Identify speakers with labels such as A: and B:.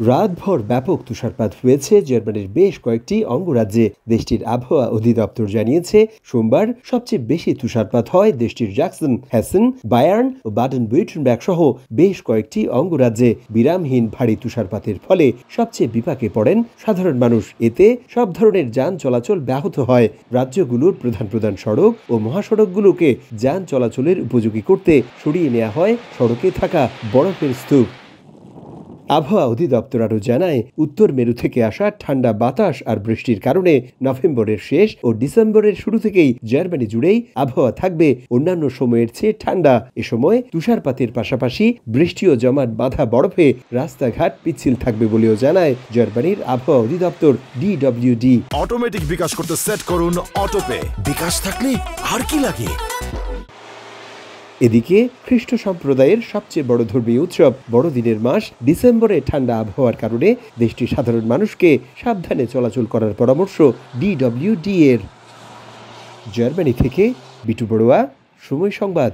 A: রাতভর ব্যাপক তুষারপাত হয়েছে। জার্মানির বেশ কয়েকটি অঙ্গরাজ্যে দেশটির আবহাওয়া অধিদপ্তর জানিয়েছে, সোমবার সবচেয়ে বেশি তুষারপাত হয় দেশটির জ্যাকসন হ্যাসেন বায়ার্ন ও বাডেন বুইটনব্যাগ সহ বেশ কয়েকটি অঙ্গরাজ্যে। বিরামহীন ভারী তুষারপাতের ফলে সবচেয়ে বিপাকে পড়েন সাধারণ মানুষ। এতে সব ধরনের যান চলাচল ব্যাহত হয়। রাজ্যগুলোর প্রধান প্রধান সড়ক ও মহাসড়কগুলোকে যান চলাচলের উপযোগী করতে সরিয়ে নেওয়া হয়। সড়কে থাকা বরফের স্তূপ। আবহাওয়া অধিদপ্তর আরও জানায়, উত্তর মেরু থেকে আসা ঠান্ডা বাতাস আর বৃষ্টির কারণে নভেম্বরের শেষ ও ডিসেম্বরের শুরু থেকেই জার্মানি জুড়েই আবহাওয়া থাকবে অন্যান্য সময়ের চেয়ে ঠান্ডা। এ সময় তুষারপাতের পাশাপাশি বৃষ্টি ও জমাট বাঁধা বরফে রাস্তাঘাট পিচ্ছিল থাকবে বলেও জানায় জার্মানির আবহাওয়া অধিদপ্তর ডিডব্লিউডি।
B: অটোমেটিক বিকাশ করতে সেট করুন অটোপে বিকাশ থাকলে আর কি লাগে?
A: এদিকে খ্রিস্ট সম্প্রদায়ের সবচেয়ে বড় ধর্মীয় উৎসব বড়দিনের মাস ডিসেম্বরে ঠান্ডা আবহাওয়ার কারণে দেশটির সাধারণ মানুষকে সাবধানে চলাচল করার পরামর্শ ডিডব্লিউডি এর। জার্মানি থেকে বিটু বড়ুয়া, সময় সংবাদ।